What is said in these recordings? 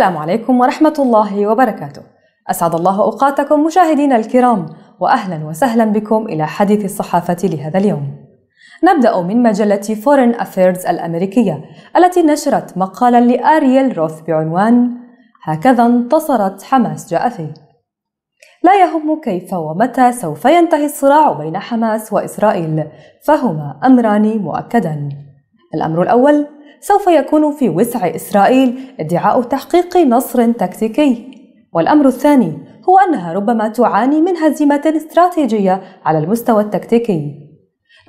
السلام عليكم ورحمة الله وبركاته. أسعد الله أوقاتكم مشاهدينا الكرام وأهلا وسهلا بكم إلى حديث الصحافة لهذا اليوم. نبدأ من مجلة فورين أفيرز الأمريكية التي نشرت مقالا لآرييل روث بعنوان هكذا انتصرت حماس جاء فيه. لا يهم كيف ومتى سوف ينتهي الصراع بين حماس وإسرائيل فهما أمران مؤكدان. الأمر الأول سوف يكون في وسع إسرائيل ادعاء تحقيق نصر تكتيكي. والأمر الثاني هو أنها ربما تعاني من هزيمة استراتيجية على المستوى التكتيكي.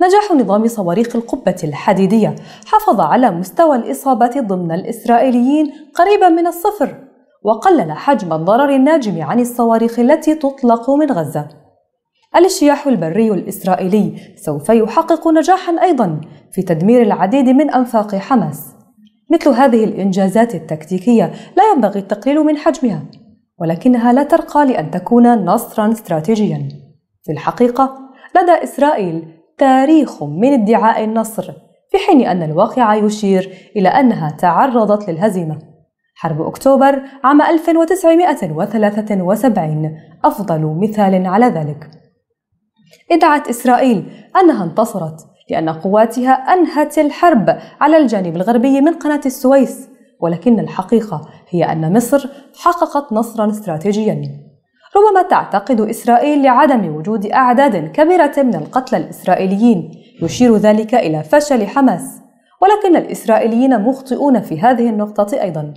نجاح نظام صواريخ القبة الحديدية حافظ على مستوى الإصابة ضمن الإسرائيليين قريبا من الصفر وقلل حجم الضرر الناجم عن الصواريخ التي تطلق من غزة. الاجتياح البري الإسرائيلي سوف يحقق نجاحا أيضا في تدمير العديد من أنفاق حماس. مثل هذه الإنجازات التكتيكية لا ينبغي التقليل من حجمها ولكنها لا ترقى لأن تكون نصرا استراتيجيا. في الحقيقة لدى إسرائيل تاريخ من ادعاء النصر في حين أن الواقع يشير إلى أنها تعرضت للهزيمة. حرب أكتوبر عام 1973 أفضل مثال على ذلك. ادعت إسرائيل أنها انتصرت لأن قواتها أنهت الحرب على الجانب الغربي من قناة السويس ولكن الحقيقة هي أن مصر حققت نصرا استراتيجيا. ربما تعتقد إسرائيل لعدم وجود أعداد كبيرة من القتلى الإسرائيليين يشير ذلك إلى فشل حماس ولكن الإسرائيليين مخطئون في هذه النقطة أيضا.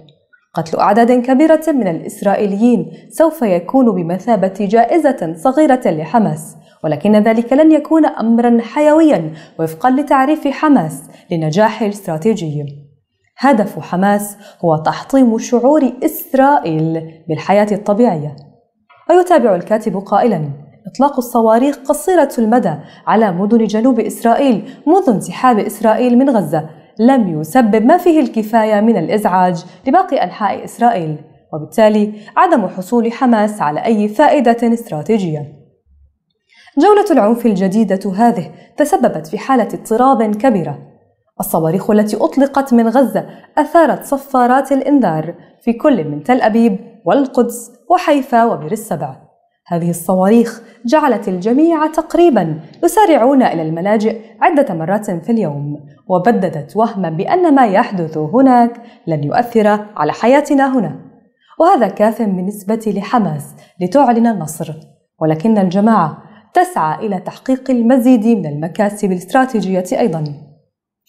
قتل أعداد كبيرة من الإسرائيليين سوف يكون بمثابة جائزة صغيرة لحماس ولكن ذلك لن يكون أمرا حيويا وفقا لتعريف حماس لنجاح الاستراتيجي. هدف حماس هو تحطيم شعور إسرائيل بالحياة الطبيعية. ويتابع الكاتب قائلا إطلاق الصواريخ قصيرة المدى على مدن جنوب إسرائيل منذ انسحاب إسرائيل من غزة لم يسبب ما فيه الكفاية من الإزعاج لباقي أنحاء إسرائيل وبالتالي عدم حصول حماس على أي فائدة استراتيجية. جولة العنف الجديدة هذه تسببت في حالة اضطراب كبيرة. الصواريخ التي أطلقت من غزة أثارت صفارات الإنذار في كل من تل أبيب والقدس وحيفا وبئر السبع. هذه الصواريخ جعلت الجميع تقريبا يسارعون إلى الملاجئ عدة مرات في اليوم وبددت وهما بأن ما يحدث هناك لن يؤثر على حياتنا هنا وهذا كاف بالنسبة لحماس لتعلن النصر ولكن الجماعة تسعى إلى تحقيق المزيد من المكاسب الاستراتيجية أيضا.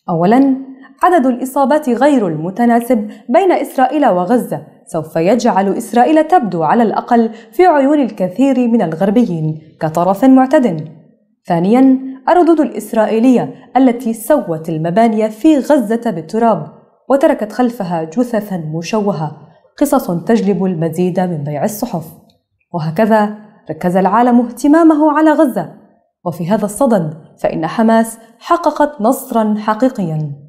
أولاً، عدد الإصابات غير المتناسب بين إسرائيل وغزة سوف يجعل إسرائيل تبدو على الأقل في عيون الكثير من الغربيين كطرف معتد. ثانياً، الردود الإسرائيلية التي سوت المباني في غزة بالتراب وتركت خلفها جثثا مشوهة قصص تجلب المزيد من بيع الصحف. وهكذا ركز العالم اهتمامه على غزة. وفي هذا الصدد فإن حماس حققت نصرا حقيقيا.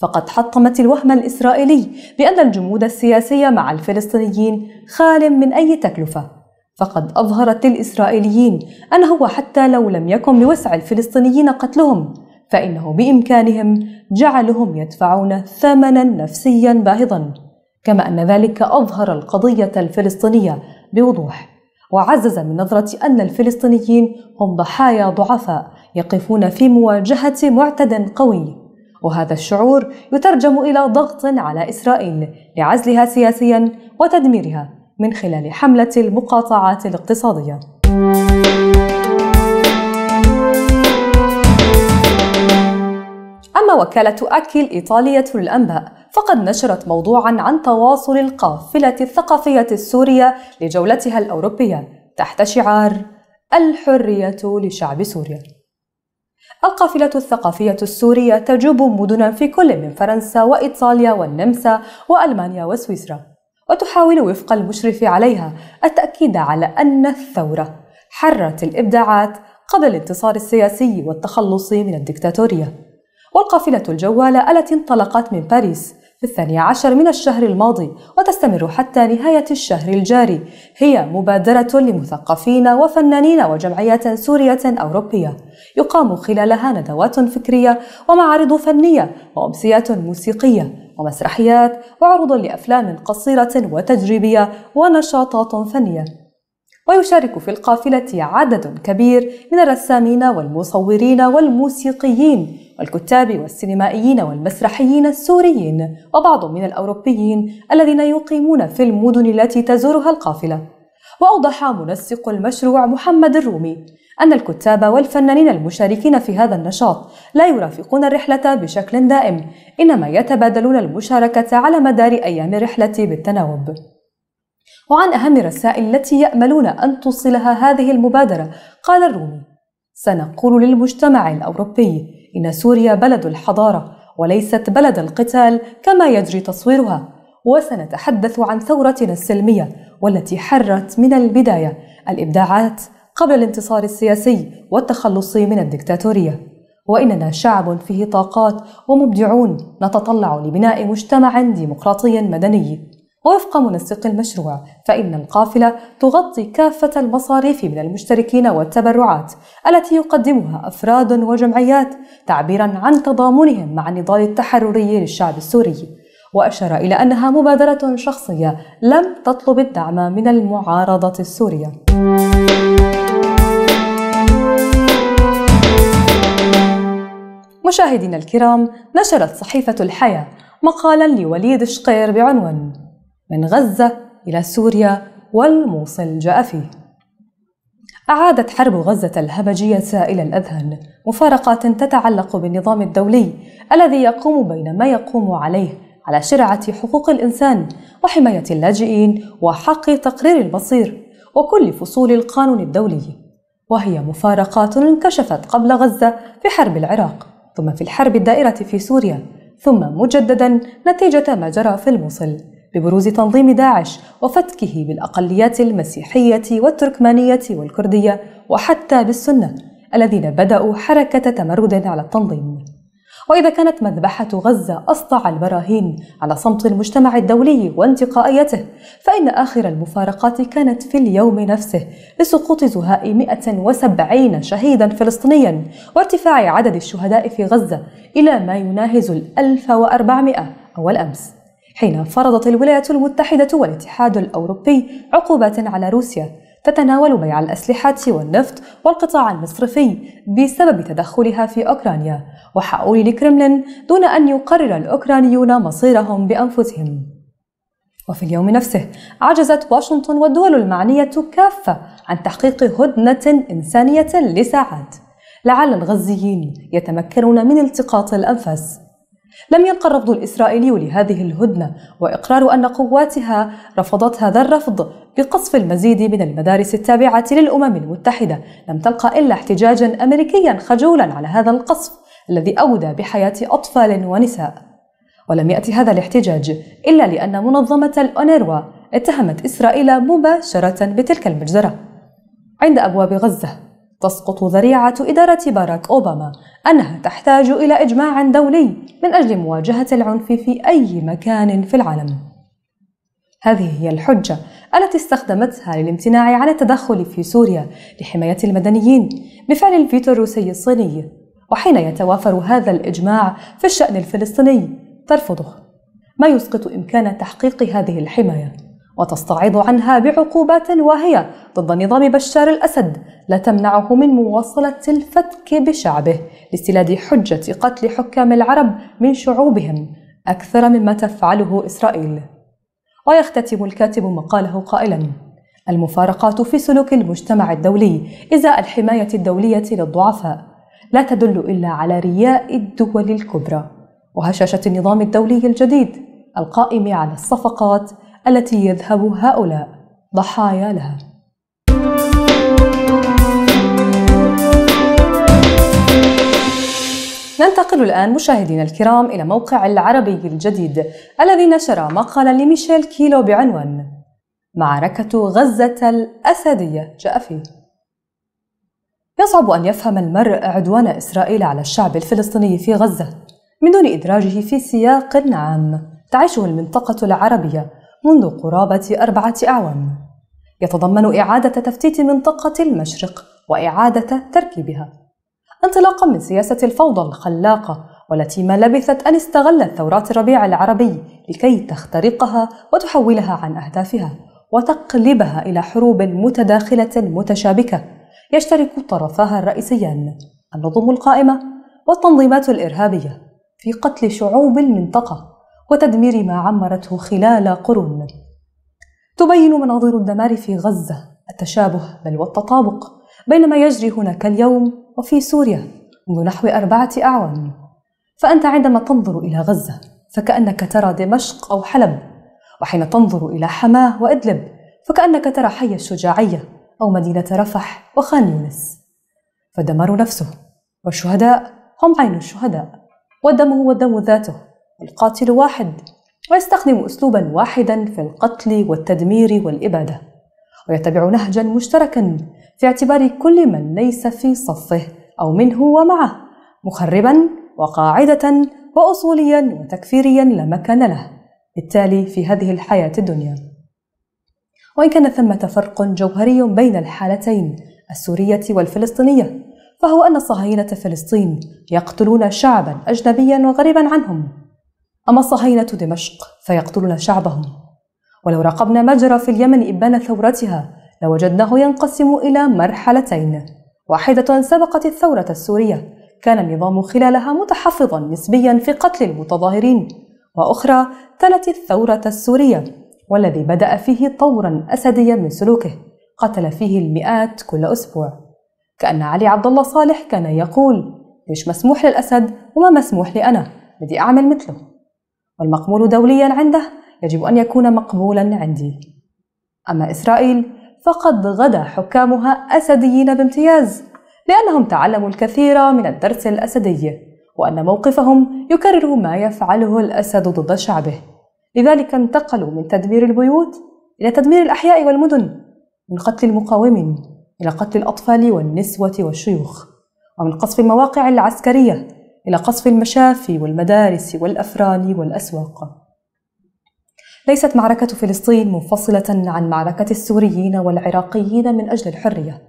فقد حطمت الوهم الإسرائيلي بأن الجمود السياسي مع الفلسطينيين خال من أي تكلفة. فقد أظهرت للإسرائيليين أنه حتى لو لم يكن بوسع الفلسطينيين قتلهم فإنه بإمكانهم جعلهم يدفعون ثمنا نفسيا باهظا. كما أن ذلك أظهر القضية الفلسطينية بوضوح. وعزز من نظرة أن الفلسطينيين هم ضحايا ضعفاء يقفون في مواجهة معتد قوي. وهذا الشعور يترجم إلى ضغط على إسرائيل لعزلها سياسيا وتدميرها من خلال حملة المقاطعات الاقتصادية. أما وكالة أكل إيطالية للأنباء فقد نشرت موضوعا عن تواصل القافلة الثقافية السورية لجولتها الأوروبية تحت شعار الحرية لشعب سوريا. القافلة الثقافية السورية تجوب مدنا في كل من فرنسا وإيطاليا والنمسا وألمانيا وسويسرا، وتحاول وفق المشرف عليها التأكيد على أن الثورة حرت الإبداعات قبل الانتصار السياسي والتخلص من الدكتاتورية. والقافلة الجوالة التي انطلقت من باريس في الثاني عشر من الشهر الماضي وتستمر حتى نهاية الشهر الجاري. هي مبادرة لمثقفين وفنانين وجمعيات سورية أوروبية. يقام خلالها ندوات فكرية ومعارض فنية وأمسيات موسيقية ومسرحيات وعروض لأفلام قصيرة وتجريبية ونشاطات فنية. ويشارك في القافلة عدد كبير من الرسامين والمصورين والموسيقيين والكتاب والسينمائيين والمسرحيين السوريين وبعض من الأوروبيين الذين يقيمون في المدن التي تزورها القافلة. وأوضح منسق المشروع محمد الرومي أن الكتاب والفنانين المشاركين في هذا النشاط لا يرافقون الرحلة بشكل دائم إنما يتبادلون المشاركة على مدار أيام الرحلة بالتناوب. وعن أهم الرسائل التي يأملون أن توصلها هذه المبادرة قال الرومي سنقول للمجتمع الأوروبي إن سوريا بلد الحضارة وليست بلد القتال كما يجري تصويرها وسنتحدث عن ثورتنا السلمية والتي حرت من البداية الإبداعات قبل الانتصار السياسي والتخلص من الدكتاتورية. وإننا شعب فيه طاقات ومبدعون نتطلع لبناء مجتمع ديمقراطي مدني. ووفق منسق المشروع فإن القافلة تغطي كافة المصاريف من المشتركين والتبرعات التي يقدمها أفراد وجمعيات تعبيرا عن تضامنهم مع النضال التحرري للشعب السوري وأشار إلى أنها مبادرة شخصية لم تطلب الدعم من المعارضة السورية. مشاهدينا الكرام نشرت صحيفة الحياة مقالا لوليد شقير بعنوان من غزة إلى سوريا والموصل جاء فيه. أعادت حرب غزة الهمجية إلى الأذهان مفارقات تتعلق بالنظام الدولي الذي يقوم بين ما يقوم عليه على شرعة حقوق الإنسان وحماية اللاجئين وحق تقرير المصير وكل فصول القانون الدولي. وهي مفارقات انكشفت قبل غزة في حرب العراق ثم في الحرب الدائرة في سوريا ثم مجددا نتيجة ما جرى في الموصل. ببروز تنظيم داعش وفتكه بالأقليات المسيحية والتركمانية والكردية وحتى بالسنة الذين بدأوا حركة تمرد على التنظيم. وإذا كانت مذبحة غزة أسطع البراهين على صمت المجتمع الدولي وانتقائيته فإن آخر المفارقات كانت في اليوم نفسه لسقوط زهاء 170 شهيدا فلسطينيا وارتفاع عدد الشهداء في غزة إلى ما يناهز ال 1400 أول أمس. حين فرضت الولايات المتحدة والاتحاد الأوروبي عقوبات على روسيا تتناول بيع الأسلحة والنفط والقطاع المصرفي بسبب تدخلها في أوكرانيا وحؤول الكرملين دون أن يقرر الأوكرانيون مصيرهم بأنفسهم. وفي اليوم نفسه عجزت واشنطن والدول المعنية كافة عن تحقيق هدنة إنسانية لساعات لعل الغزيين يتمكنون من التقاط الأنفاس. لم يلقى الرفض الإسرائيلي لهذه الهدنة وإقرار أن قواتها رفضت هذا الرفض بقصف المزيد من المدارس التابعة للأمم المتحدة. لم تلقى إلا احتجاجا أمريكيا خجولا على هذا القصف الذي أودى بحياة أطفال ونساء. ولم يأتي هذا الاحتجاج إلا لأن منظمة الأونروا اتهمت إسرائيل مباشرة بتلك المجزرة. عند أبواب غزة تسقط ذريعة إدارة باراك أوباما أنها تحتاج إلى إجماع دولي من أجل مواجهة العنف في أي مكان في العالم. هذه هي الحجة التي استخدمتها للامتناع عن التدخل في سوريا لحماية المدنيين بفعل الفيتو الروسي الصيني، وحين يتوافر هذا الإجماع في الشأن الفلسطيني ترفضه، ما يسقط إمكان تحقيق هذه الحماية. وتستعيض عنها بعقوبات واهية ضد نظام بشار الأسد لا تمنعه من مواصلة الفتك بشعبه لاستلاد حجة قتل حكام العرب من شعوبهم أكثر مما تفعله إسرائيل. ويختتم الكاتب مقاله قائلا المفارقات في سلوك المجتمع الدولي إزاء الحماية الدولية للضعفاء لا تدل إلا على رياء الدول الكبرى وهشاشة النظام الدولي الجديد القائم على الصفقات التي يذهب هؤلاء. ضحايا لها. ننتقل الآن مشاهدينا الكرام إلى موقع العربي الجديد الذي نشر مقالا لميشيل كيلو بعنوان معركة غزة الأسدية. جاء فيه. يصعب أن يفهم المرء عدوان إسرائيل على الشعب الفلسطيني في غزة من دون إدراجه في سياق عام. تعيشه المنطقة العربية منذ قرابة أربعة أعوام. يتضمن إعادة تفتيت منطقة المشرق وإعادة تركيبها. انطلاقا من سياسة الفوضى الخلاقة والتي ما لبثت أن استغلت ثورات الربيع العربي لكي تخترقها وتحولها عن أهدافها وتقلبها إلى حروب متداخلة متشابكة يشترك طرفاها الرئيسيان النظم القائمة والتنظيمات الإرهابية في قتل شعوب المنطقة. وتدمير ما عمرته خلال قرون تبين مناظر الدمار في غزة التشابه بل والتطابق بين ما يجري هناك اليوم وفي سوريا منذ نحو أربعة أعوام. فأنت عندما تنظر إلى غزة فكأنك ترى دمشق أو حلب وحين تنظر إلى حماه وإدلب فكأنك ترى حي الشجاعية أو مدينة رفح وخان يونس. فالدمار نفسه والشهداء هم عين الشهداء والدم هو الدم ذاته. والقاتل واحد ويستخدم أسلوبا واحدا في القتل والتدمير والإبادة ويتبع نهجا مشتركا في اعتبار كل من ليس في صفه أو منه ومعه مخربا وقاعدة وأصوليا وتكفيريا لا مكان له. بالتالي في هذه الحياة الدنيا. وإن كان ثمة فرق جوهري بين الحالتين السورية والفلسطينية فهو أن صهاينة فلسطين يقتلون شعبا أجنبيا وغريبا عنهم. أما صهاينة دمشق فيقتلون شعبهم. ولو راقبنا ما جرى في اليمن إبان ثورتها لوجدناه ينقسم إلى مرحلتين. واحدة سبقت الثورة السورية كان النظام خلالها متحفظا نسبيا في قتل المتظاهرين. وأخرى تلت الثورة السورية والذي بدأ فيه طورا أسديا من سلوكه قتل فيه المئات كل أسبوع. كأن علي عبد الله صالح كان يقول ليش مسموح للأسد وما مسموح لي أنا بدي أعمل مثله. والمقبول دوليا عنده يجب أن يكون مقبولا عندي. أما إسرائيل فقد غدا حكامها أسديين بامتياز لأنهم تعلموا الكثير من الدرس الأسدي وأن موقفهم يكرر ما يفعله الأسد ضد شعبه. لذلك انتقلوا من تدمير البيوت إلى تدمير الأحياء والمدن من قتل المقاومين إلى قتل الأطفال والنسوة والشيوخ ومن قصف المواقع العسكرية إلى قصف المشافي والمدارس والأفران والأسواق. ليست معركة فلسطين منفصلة عن معركة السوريين والعراقيين من أجل الحرية.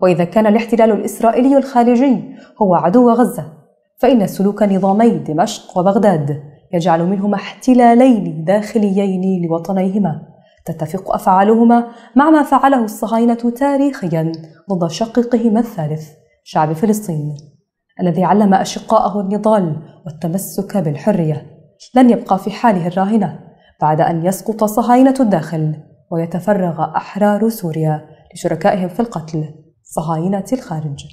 وإذا كان الاحتلال الإسرائيلي الخارجي هو عدو غزة فإن سلوك نظامي دمشق وبغداد يجعل منهما احتلالين داخليين لوطنيهما. تتفق أفعالهما مع ما فعله الصهاينة تاريخيا ضد شقيقهما الثالث شعب فلسطين. الذي علم أشقاءه النضال والتمسك بالحرية لن يبقى في حاله الراهنة بعد أن يسقط صهاينة الداخل ويتفرغ أحرار سوريا لشركائهم في القتل صهاينة الخارج.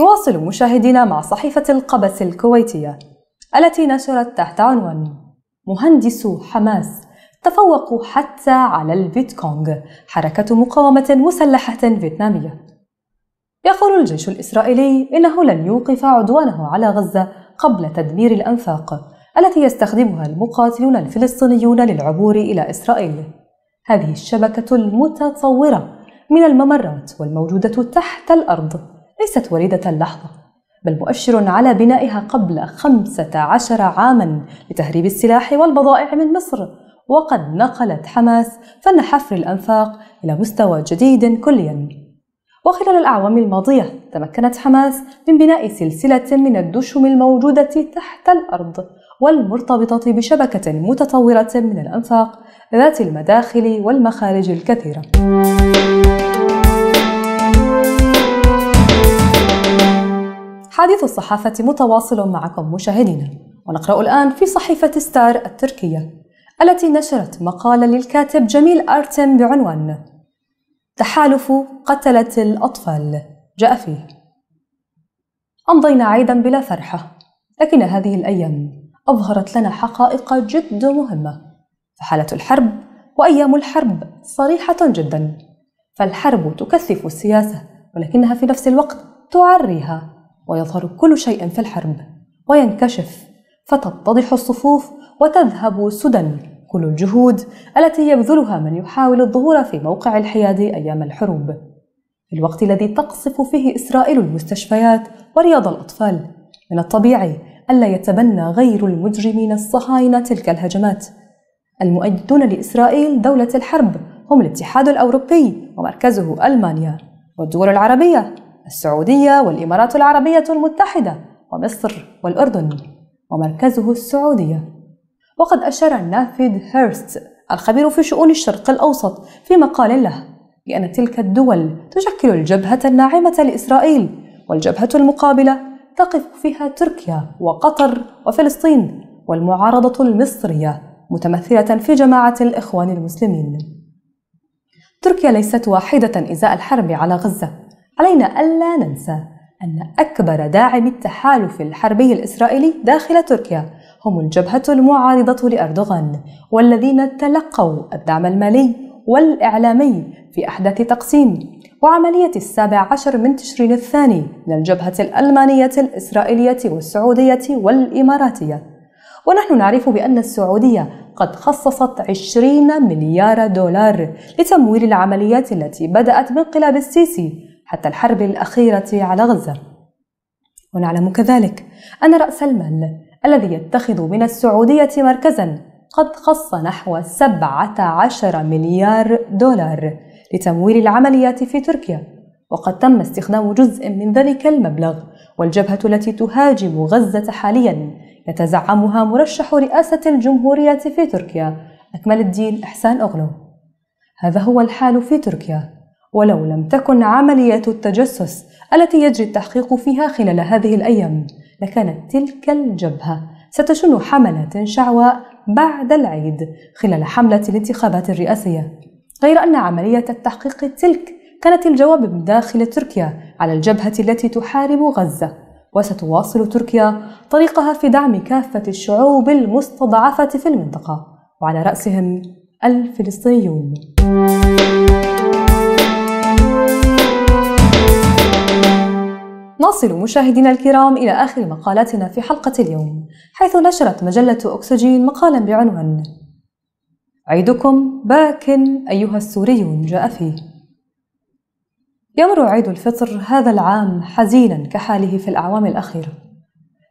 نواصل مشاهدينا مع صحيفة القبس الكويتية التي نشرت تحت عنوان مهندسو حماس تفوقوا حتى على الفيتكونغ حركة مقاومة مسلحة فيتنامية. يقول الجيش الإسرائيلي إنه لن يوقف عدوانه على غزة قبل تدمير الأنفاق التي يستخدمها المقاتلون الفلسطينيون للعبور إلى إسرائيل. هذه الشبكة المتطورة من الممرات والموجودة تحت الأرض ليست وليدة اللحظة بل مؤشر على بنائها قبل خمسة عشر عاما لتهريب السلاح والبضائع من مصر. وقد نقلت حماس فن حفر الأنفاق إلى مستوى جديد كليا وخلال الأعوام الماضية تمكنت حماس من بناء سلسلة من الدشم الموجودة تحت الأرض والمرتبطة بشبكة متطورة من الأنفاق ذات المداخل والمخارج الكثيرة. حديث الصحافة متواصل معكم مشاهدينا ونقرأ الآن في صحيفة ستار التركية التي نشرت مقالا للكاتب جميل أرتم بعنوان تحالف قتلة الأطفال. جاء فيه. أمضينا عيدا بلا فرحة لكن هذه الأيام أظهرت لنا حقائق جد مهمة. فحالة الحرب وأيام الحرب صريحة جدا. فالحرب تكثف السياسة ولكنها في نفس الوقت تعريها ويظهر كل شيء في الحرب وينكشف فتتضح الصفوف وتذهب سدى كل الجهود التي يبذلها من يحاول الظهور في موقع الحياد أيام الحروب. في الوقت الذي تقصف فيه إسرائيل المستشفيات ورياض الأطفال من الطبيعي الا يتبنى غير المجرمين الصهاينة تلك الهجمات. المؤيدون لإسرائيل دولة الحرب هم الاتحاد الأوروبي ومركزه ألمانيا والدول العربية السعودية والإمارات العربية المتحدة ومصر والأردن ومركزه السعودية. وقد أشار نافيد هيرست الخبير في شؤون الشرق الأوسط في مقال له بأن تلك الدول تشكل الجبهة الناعمة لإسرائيل والجبهة المقابلة تقف فيها تركيا وقطر وفلسطين والمعارضة المصرية متمثلة في جماعة الإخوان المسلمين. تركيا ليست واحدة إزاء الحرب على غزة، علينا ألا ننسى أن أكبر داعم التحالف الحربي الإسرائيلي داخل تركيا هم الجبهة المعارضة لأردوغان والذين تلقوا الدعم المالي والإعلامي في أحداث تقسيم وعملية السابع عشر من تشرين الثاني من الجبهة الألمانية الإسرائيلية والسعودية والإماراتية. ونحن نعرف بأن السعودية قد خصصت 20 مليار دولار لتمويل العمليات التي بدأت بانقلاب السيسي حتى الحرب الأخيرة على غزة. ونعلم كذلك أن رأس المال الذي يتخذ من السعودية مركزا قد خص نحو 17 مليار دولار لتمويل العمليات في تركيا. وقد تم استخدام جزء من ذلك المبلغ والجبهة التي تهاجم غزة حاليا يتزعمها مرشح رئاسة الجمهورية في تركيا أكمل الدين إحسان أغلو. هذا هو الحال في تركيا. ولو لم تكن عملية التجسس التي يجري التحقيق فيها خلال هذه الأيام لكانت تلك الجبهة. ستشن حملة شعواء بعد العيد خلال حملة الانتخابات الرئاسية. غير أن عملية التحقيق تلك كانت الجواب من داخل تركيا على الجبهة التي تحارب غزة. وستواصل تركيا طريقها في دعم كافة الشعوب المستضعفة في المنطقة. وعلى رأسهم الفلسطينيون. نصل مشاهدينا الكرام إلى آخر مقالاتنا في حلقة اليوم حيث نشرت مجلة أكسجين مقالا بعنوان عيدكم باك أيها السوريون جاء فيه. يمر عيد الفطر هذا العام حزينا كحاله في الأعوام الأخيرة.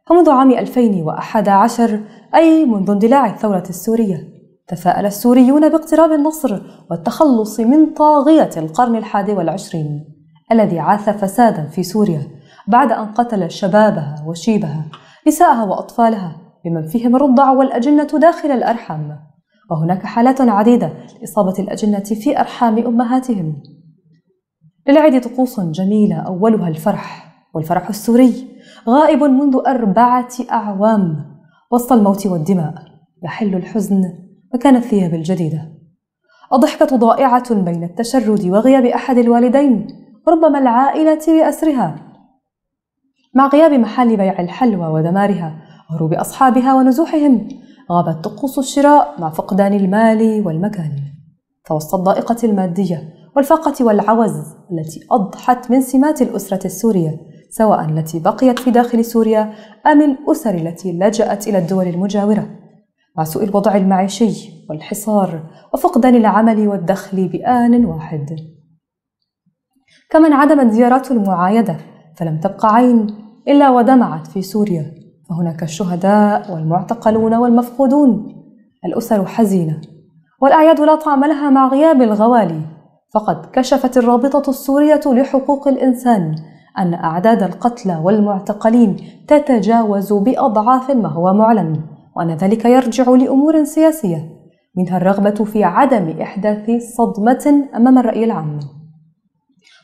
فمنذ عام 2011 أي منذ اندلاع الثورة السورية تفاءل السوريون باقتراب النصر والتخلص من طاغية القرن الحادي والعشرين الذي عاث فسادا في سوريا. بعد أن قتل شبابها وشيبها نساءها وأطفالها بمن فيهم الرضع والأجنة داخل الأرحام وهناك حالات عديدة لإصابة الأجنة في أرحام أمهاتهم. للعيد طقوس جميلة أولها الفرح والفرح السوري. غائب منذ أربعة أعوام. وسط الموت والدماء يحل الحزن مكان الثياب الجديدة. الضحكة ضائعة بين التشرد وغياب أحد الوالدين ربما العائلة بأسرها مع غياب محل بيع الحلوى ودمارها وهروب أصحابها ونزوحهم. غابت طقوس الشراء مع فقدان المال والمكان. فوسط الضائقة المادية والفاقة والعوز التي أضحت من سمات الأسرة السورية سواء التي بقيت في داخل سوريا أم الأسر التي لجأت إلى الدول المجاورة. مع سوء الوضع المعيشي والحصار وفقدان العمل والدخل بآن واحد. كما انعدمت زيارات المعايدة فلم تبقى عين. إلا ودمعت في سوريا فهناك الشهداء والمعتقلون والمفقودون. الأسر حزينة والأعياد لا طعم لها مع غياب الغوالي. فقد كشفت الرابطة السورية لحقوق الإنسان أن أعداد القتلى والمعتقلين تتجاوز بأضعاف ما هو معلن وأن ذلك يرجع لأمور سياسية منها الرغبة في عدم إحداث صدمة أمام الرأي العام.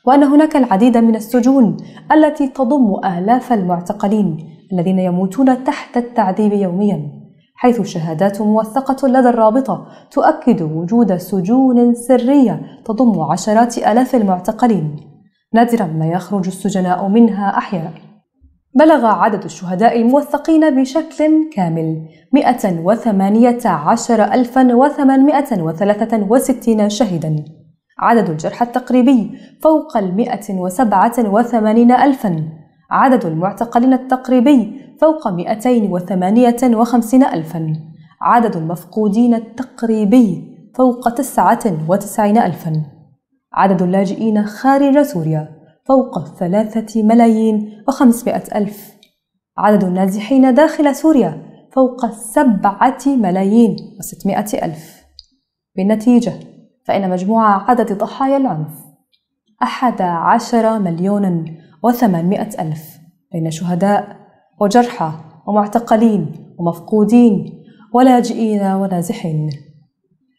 وأن هناك العديد من السجون التي تضم آلاف المعتقلين الذين يموتون تحت التعذيب يوميا حيث شهادات موثقة لدى الرابطة تؤكد وجود سجون سرية تضم عشرات آلاف المعتقلين. نادرا ما يخرج السجناء منها أحياء. بلغ عدد الشهداء الموثقين بشكل كامل 118863 شهيدا. عدد الجرحى التقريبي فوق المئة وسبعة وثمانين ألفا. عدد المعتقلين التقريبي فوق مئتين وثمانية وخمسين ألفا. عدد المفقودين التقريبي فوق تسعة وتسعين ألفا. عدد اللاجئين خارج سوريا فوق ثلاثة ملايين وخمسمائة ألف. عدد النازحين داخل سوريا فوق سبعة ملايين وستمائة ألف. بالنتيجة فإن مجموع عدد ضحايا العنف أحد عشر مليونا وثمانمائة ألف. بين شهداء وجرحى ومعتقلين ومفقودين ولاجئين ونازحين.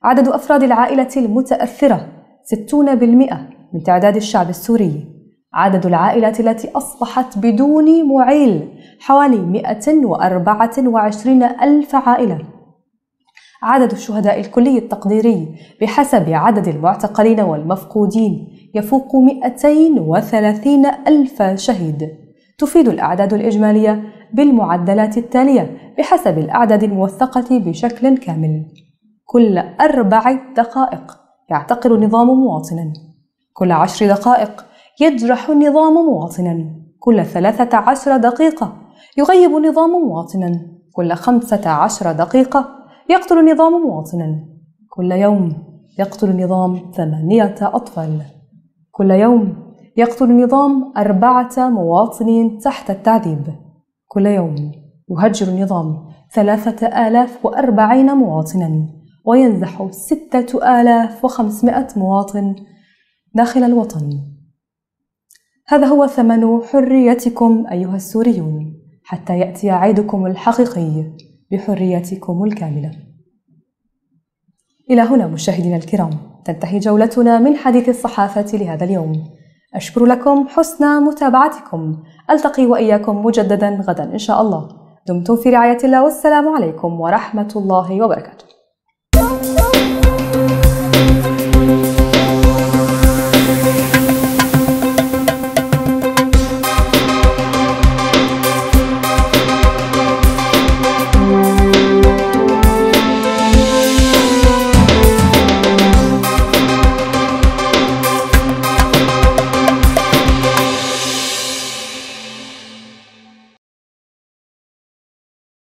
عدد أفراد العائلة المتأثرة 60% من تعداد الشعب السوري. عدد العائلات التي أصبحت بدون معيل حوالي 124 ألف عائلة. عدد الشهداء الكلي التقديري بحسب عدد المعتقلين والمفقودين يفوق 230 ألف شهيد. تفيد الأعداد الإجمالية بالمعدلات التالية بحسب الأعداد الموثقة بشكل كامل. كل أربع دقائق يعتقل النظام مواطنا كل عشر دقائق يجرح النظام مواطنا كل ثلاثة عشر دقيقة يغيب النظام مواطنا كل خمسة عشر دقيقة يقتل النظام مواطنا. كل يوم يقتل النظام ثمانية أطفال. كل يوم يقتل النظام أربعة مواطنين تحت التعذيب. كل يوم يهجر النظام ثلاثة آلاف وأربعين مواطنا وينزح ستة آلاف وخمسمائة مواطن داخل الوطن. هذا هو ثمن حريتكم أيها السوريون حتى يأتي عيدكم الحقيقي. بحريتكم الكاملة. إلى هنا مشاهدينا الكرام تنتهي جولتنا من حديث الصحافة لهذا اليوم. أشكر لكم حسن متابعتكم. ألتقي وإياكم مجددا غدا إن شاء الله. دمتم في رعاية الله والسلام عليكم ورحمة الله وبركاته.